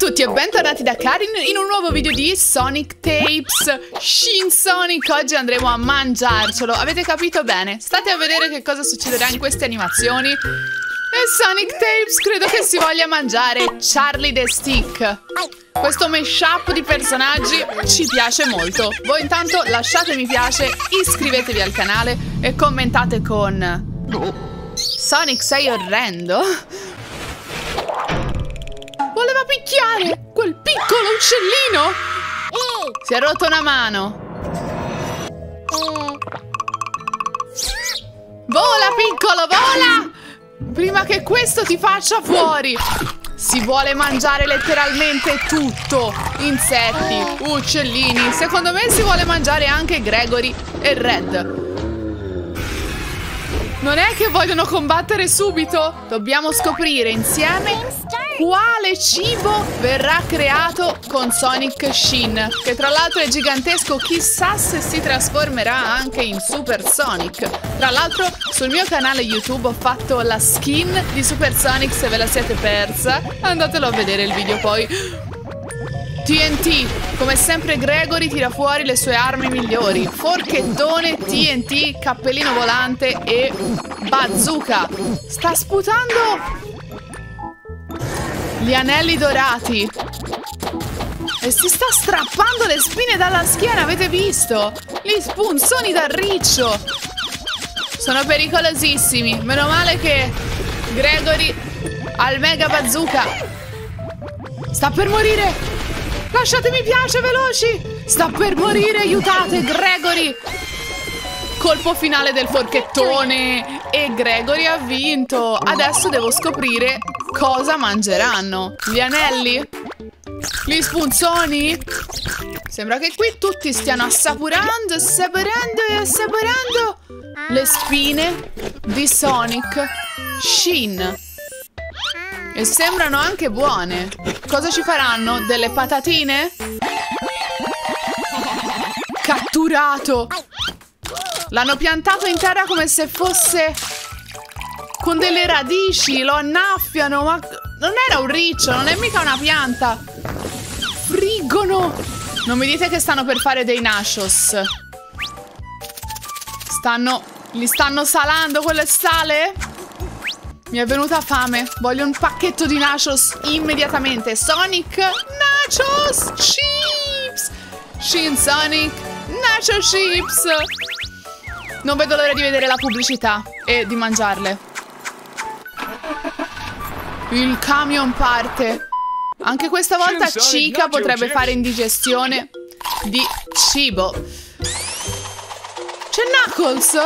tutti e bentornati da Karin in un nuovo video di Sonic Tapes. Shin Sonic Oggi andremo a mangiarcelo. Avete capito bene? State a vedere che cosa succederà in queste animazioni. E Sonic Tapes credo che si voglia mangiare Charlie the Stick. Questo mashup di personaggi ci piace molto. Voi intanto lasciate mi piace, iscrivetevi al canale e commentate con Sonic sei orrendo Picchiare! Quel piccolo uccellino! Si è rotto una mano! Vola, piccolo, vola! Prima che questo ti faccia fuori! Si vuole mangiare letteralmente tutto! Insetti, uccellini, secondo me si vuole mangiare anche Gregory e Red. Non è che vogliono combattere subito? Dobbiamo scoprire insieme quale cibo verrà creato con Sonic Shin, che tra l'altro è gigantesco, chissà se si trasformerà anche in Super Sonic. Tra l'altro sul mio canale YouTube ho fatto la skin di Super Sonic, se ve la siete persa, andatelo a vedere il video poi. TNT, come sempre Gregory tira fuori le sue armi migliori. Forchettone, TNT, cappellino volante e bazooka. Sta sputando gli anelli dorati. E si sta strappando le spine dalla schiena, avete visto? Gli spunzoni da riccio. Sono pericolosissimi. Meno male che Gregory ha il mega bazooka. Sta per morire. Lasciatemi piace, veloci! Sta per morire, aiutate, Gregory! Colpo finale del forchettone e Gregory ha vinto. Adesso devo scoprire cosa mangeranno. Gli anelli? Gli spunzoni? Sembra che qui tutti stiano assaporando, assaporando e assaporando le spine di Sonic Shin. E sembrano anche buone. Cosa ci faranno? Delle patatine? Catturato! L'hanno piantato in terra come se fosse con delle radici, lo annaffiano, ma non era un riccio, non è mica una pianta. Friggono. Non mi dite che stanno per fare dei nachos. Stanno... Li stanno salando quelle sale? Mi è venuta fame. Voglio un pacchetto di nachos immediatamente. Sonic Nachos Chips. Shin Sonic Nacho Chips. Non vedo l'ora di vedere la pubblicità e di mangiarle. Il camion parte. Anche questa volta Chica potrebbe fare indigestione di cibo. C'è Knuckles?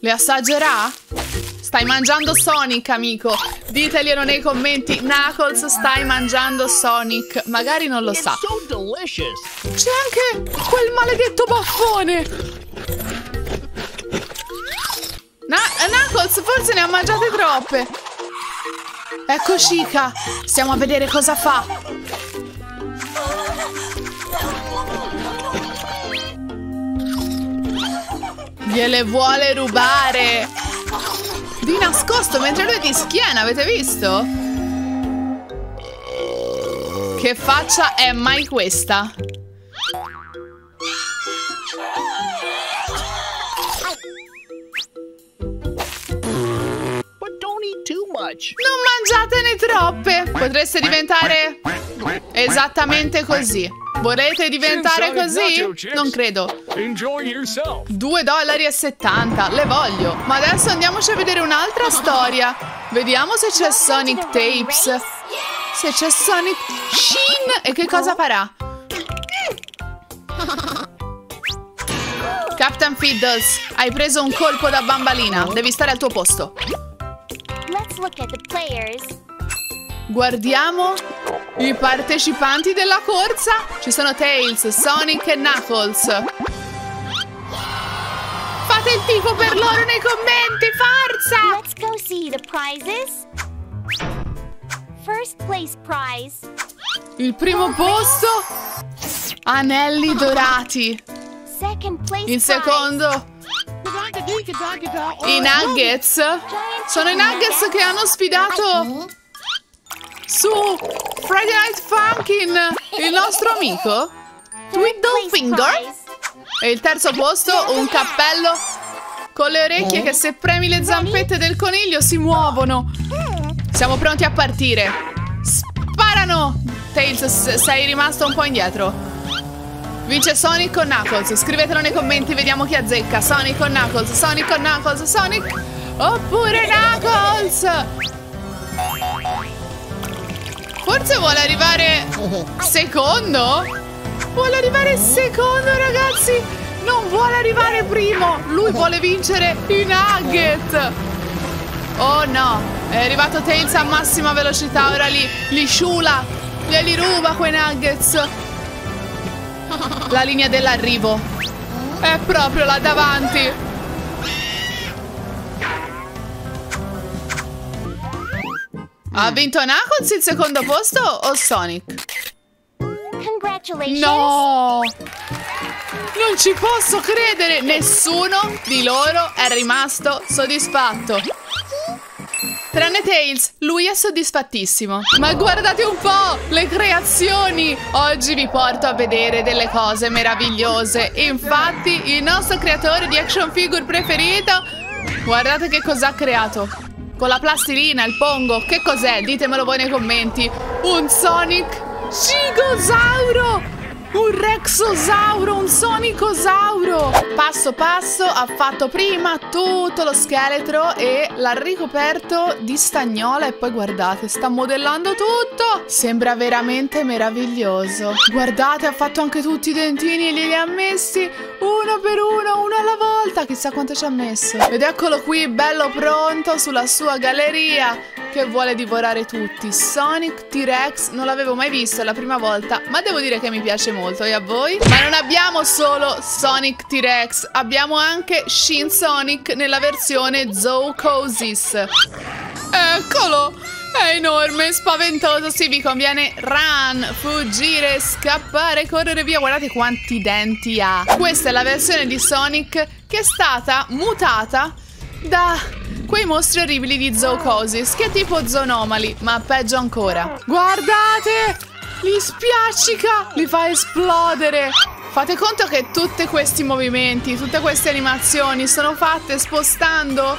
Le assaggerà? Stai mangiando Sonic, amico. Diteglielo nei commenti. Knuckles, stai mangiando Sonic. Magari non lo sa. C'è anche quel maledetto baffone. Knuckles, forse ne ha mangiate troppe. Ecco Chica. Stiamo a vedere cosa fa. Gliele vuole rubare. Di nascosto mentre lui è di schiena, avete visto? Che faccia è mai questa? Non mangiatene troppe! Potreste diventare esattamente così. Volete diventare così? Non credo. 2 dollari e 70, le voglio. Ma adesso andiamoci a vedere un'altra storia. Vediamo se c'è Sonic Tapes. Se c'è Sonic Shin e che cosa farà? Captain Fiddles, hai preso un colpo da bambalina. Devi stare al tuo posto. Guardiamo i partecipanti della corsa. Ci sono Tails, Sonic e Knuckles. Fate il tifo per loro nei commenti, forza! Let's go see the prizes. First place prize. Il primo posto anelli dorati. Second place Il secondo i Nuggets. Sono i Nuggets che hanno sfidato su Friday Night Funkin', il nostro amico Twiddlefinger. E il terzo posto, un cappello con le orecchie che se premi le zampette del coniglio si muovono. Siamo pronti a partire. Sparano! Tails, sei rimasto un po' indietro. Vince Sonic o Knuckles? Scrivetelo nei commenti, vediamo chi azzecca. Sonic o Knuckles? Sonic o Knuckles? Sonic oppure Knuckles? Forse vuole arrivare secondo? Vuole arrivare secondo, ragazzi? Non vuole arrivare primo! Lui vuole vincere i nugget! Oh no! È arrivato Tails a massima velocità, ora li, li sciula! Glieli ruba quei nuggets! La linea dell'arrivo! È proprio là davanti! Ha vinto Knuckles il secondo posto o Sonic? No! Non ci posso credere! Nessuno di loro è rimasto soddisfatto. Tranne Tails, lui è soddisfattissimo. Ma guardate un po' le creazioni! Oggi vi porto a vedere delle cose meravigliose. Infatti, il nostro creatore di action figure preferito, guardate che cosa ha creato. Con la plastilina, il pongo, che cos'è? Ditemelo voi nei commenti. Un Sonic Gigosauro! Un Rexosauro, un Sonicosauro! Passo passo ha fatto prima tutto lo scheletro e l'ha ricoperto di stagnola e poi guardate, sta modellando tutto! Sembra veramente meraviglioso. Guardate, ha fatto anche tutti i dentini e li ha messi uno per uno, uno alla volta. Chissà quanto ci ha messo. Ed eccolo qui, bello pronto sulla sua galleria che vuole divorare tutti. Sonic T-Rex non l'avevo mai visto, è la prima volta, ma devo dire che mi piace molto. E a voi? Ma non abbiamo solo Sonic T-Rex, abbiamo anche Shin Sonic nella versione Zoocosis. Eccolo! È enorme, spaventoso, sì, vi conviene run, fuggire, scappare, correre via. Guardate quanti denti ha. Questa è la versione di Sonic che è stata mutata da quei mostri orribili di Zoocosis, che tipo Zoonomali, ma peggio ancora. Guardate! Li spiaccica! Li fa esplodere! Fate conto che tutti questi movimenti, tutte queste animazioni sono fatte spostando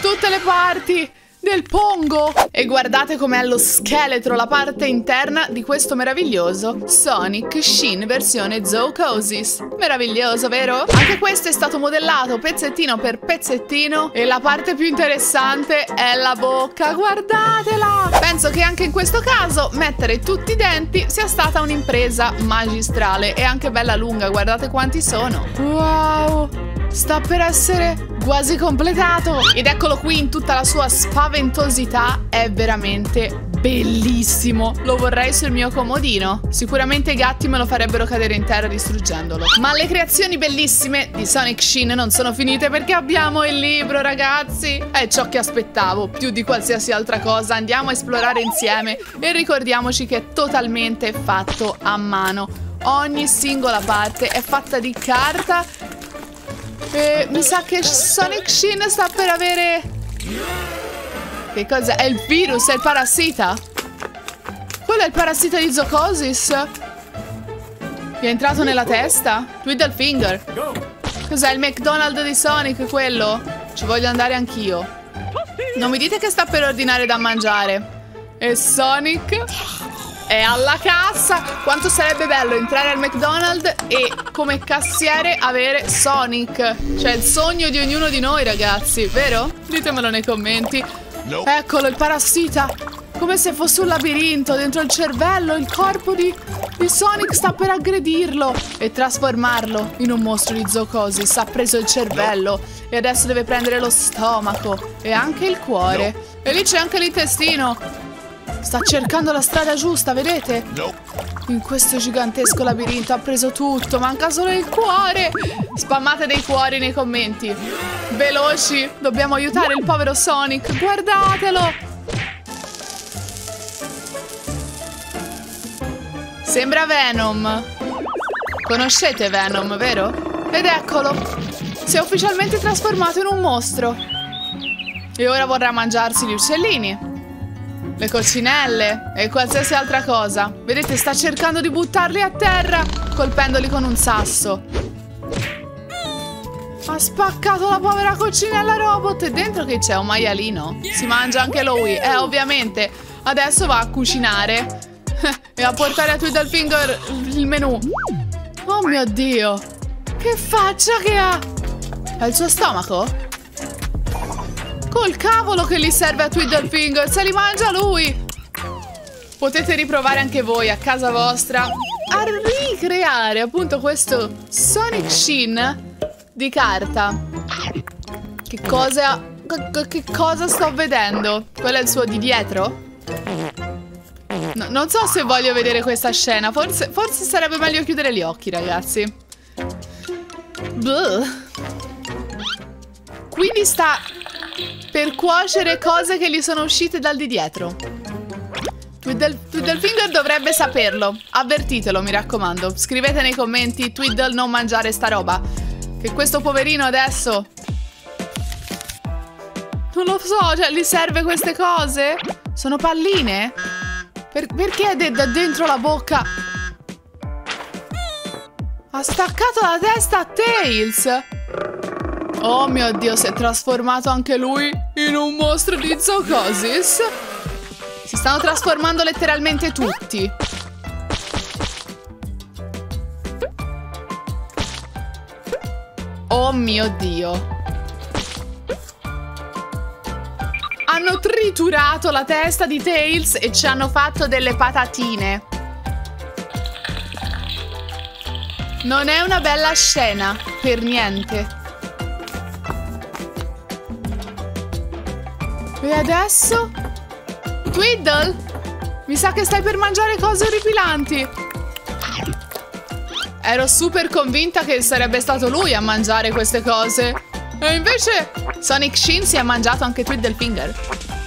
tutte le parti del pongo. E guardate com'è lo scheletro, la parte interna di questo meraviglioso Sonic Shin versione Zoocosis. Meraviglioso, vero? Anche questo è stato modellato pezzettino per pezzettino e la parte più interessante è la bocca. Guardatela! Penso che anche in questo caso mettere tutti i denti sia stata un'impresa magistrale e anche bella lunga. Guardate quanti sono. Wow! Sta per essere quasi completato! Ed eccolo qui in tutta la sua spaventosità, è veramente bellissimo! Lo vorrei sul mio comodino. Sicuramente i gatti me lo farebbero cadere in terra distruggendolo. Ma le creazioni bellissime di Sonic Shin non sono finite perché abbiamo il libro, ragazzi! È ciò che aspettavo, più di qualsiasi altra cosa. Andiamo a esplorare insieme e ricordiamoci che è totalmente fatto a mano. Ogni singola parte è fatta di carta e mi sa che Sonic Shin sta per avere... Che cosa? È il virus, è il parassita? Quello è il parassita di Zocosis? Gli è entrato nella testa? Twiddle Finger. Cos'è il McDonald's di Sonic quello? Ci voglio andare anch'io. Non mi dite che sta per ordinare da mangiare. E Sonic è alla cassa. Quanto sarebbe bello entrare al McDonald's e come cassiere avere Sonic. Cioè il sogno di ognuno di noi, ragazzi, vero? Ditemelo nei commenti. Eccolo, il parassita. Come se fosse un labirinto dentro il cervello. Il corpo di, di Sonic sta per aggredirlo e trasformarlo in un mostro di Zoocosis. Ha preso il cervello e adesso deve prendere lo stomaco e anche il cuore. E lì c'è anche l'intestino. Sta cercando la strada giusta, vedete? In questo gigantesco labirinto ha preso tutto, manca solo il cuore. Spammate dei cuori nei commenti. Veloci, dobbiamo aiutare il povero Sonic, guardatelo. Sembra Venom. Conoscete Venom, vero? Ed eccolo, si è ufficialmente trasformato in un mostro. E ora vorrà mangiarsi gli uccellini. Le coccinelle e qualsiasi altra cosa. Vedete, sta cercando di buttarli a terra, colpendoli con un sasso. Ha spaccato la povera coccinella robot e dentro che c'è un maialino. Si mangia anche lui. Eh, ovviamente. Adesso va a cucinare e a portare a Twiddlefinger il menù. Oh mio Dio. Che faccia che ha. È il suo stomaco? Col cavolo che gli serve a Twiddlefinger, se li mangia lui! Potete riprovare anche voi a casa vostra a ricreare appunto questo Sonic Shin di carta. Che cosa... Che cosa sto vedendo? Quello è il suo di dietro? No, non so se voglio vedere questa scena. Forse, forse sarebbe meglio chiudere gli occhi, ragazzi. Bluh. Quindi sta per cuocere cose che gli sono uscite dal di dietro. Twiddle, Twiddlefinger dovrebbe saperlo. Avvertitelo, mi raccomando. Scrivete nei commenti, Twiddle non mangiare sta roba. Che questo poverino adesso... Non lo so, cioè, gli serve queste cose? Sono palline? Per, perché è da dentro la bocca? Ha staccato la testa a Tails! Oh mio Dio, si è trasformato anche lui in un mostro di zoocosis? Si stanno trasformando letteralmente tutti. Oh mio Dio. Hanno triturato la testa di Tails e ci hanno fatto delle patatine. Non è una bella scena, per niente. E adesso? Twiddle? Mi sa che stai per mangiare cose orripilanti. Ero super convinta che sarebbe stato lui a mangiare queste cose. E invece Sonic Shin si è mangiato anche Twiddle Finger.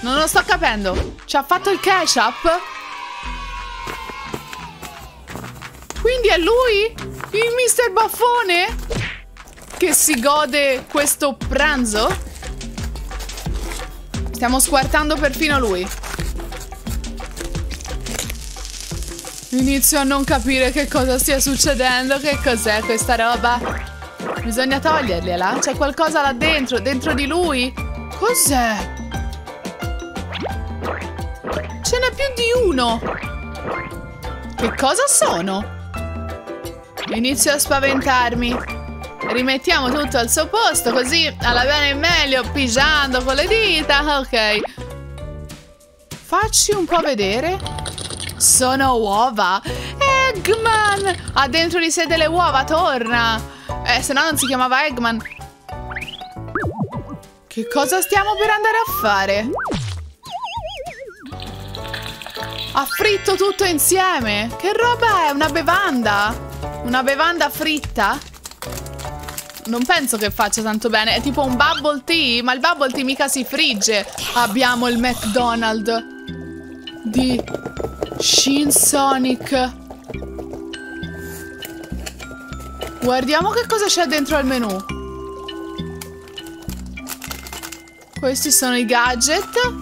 Non lo sto capendo. Ci ha fatto il ketchup? Quindi è lui? Il Mister Baffone? Che si gode questo pranzo? Stiamo squartando perfino lui. Inizio a non capire che cosa stia succedendo. Che cos'è questa roba? Bisogna togliergliela. C'è qualcosa là dentro, dentro di lui. Cos'è? Ce n'è più di uno. Che cosa sono? Inizio a spaventarmi. Rimettiamo tutto al suo posto così alla bene e meglio pigiando con le dita. Ok. Facci un po' vedere. Sono uova. Eggman! Ha dentro di sé delle uova, torna. Eh, se no non si chiamava Eggman. Che cosa stiamo per andare a fare? Ha fritto tutto insieme. Che roba è? Una bevanda? Una bevanda fritta? Non penso che faccia tanto bene. È tipo un bubble tea, ma il bubble tea mica si frigge. Abbiamo il McDonald's di Shin Sonic. Guardiamo che cosa c'è dentro al menu. Questi sono i gadget.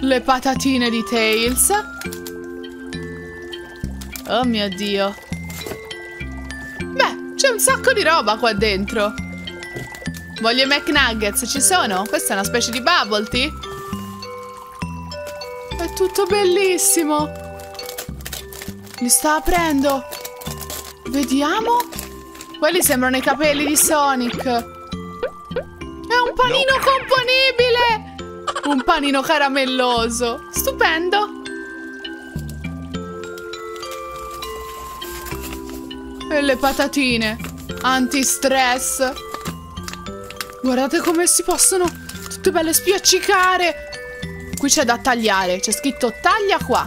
Le patatine di Tails. Oh mio Dio. C'è un sacco di roba qua dentro. Voglio i McNuggets, ci sono? Questa è una specie di bubble tea? È tutto bellissimo. Li sta aprendo. Vediamo. Quelli sembrano i capelli di Sonic. È un panino componibile. Un panino caramelloso. Stupendo. E le patatine. Antistress. Guardate come si possono tutte belle spiaccicare. Qui c'è da tagliare. C'è scritto taglia qua.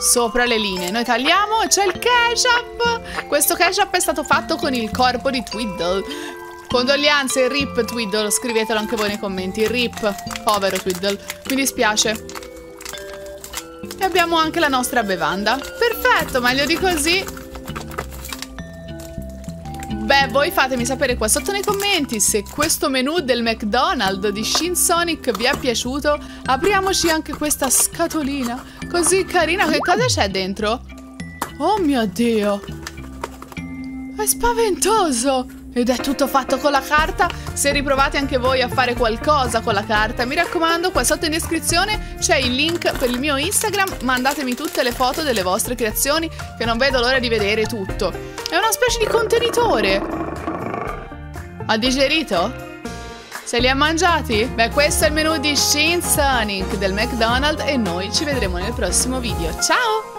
Sopra le linee. Noi tagliamo e c'è il ketchup. Questo ketchup è stato fatto con il corpo di Twiddle. Condoglianze, rip Twiddle. Scrivetelo anche voi nei commenti. Rip. Povero Twiddle. Mi dispiace. E abbiamo anche la nostra bevanda. Perfetto, meglio di così. Vabbè, voi fatemi sapere qua sotto nei commenti se questo menù del McDonald's di Shin Sonic vi è piaciuto. Apriamoci anche questa scatolina così carina. Che cosa c'è dentro? Oh mio Dio! È spaventoso! Ed è tutto fatto con la carta. Se riprovate anche voi a fare qualcosa con la carta, mi raccomando, qua sotto in descrizione c'è il link per il mio Instagram. Mandatemi tutte le foto delle vostre creazioni, che non vedo l'ora di vedere tutto. È una specie di contenitore. Ha digerito? Se li ha mangiati? Beh, questo è il menù di Shin Sonic del McDonald's e noi ci vedremo nel prossimo video. Ciao!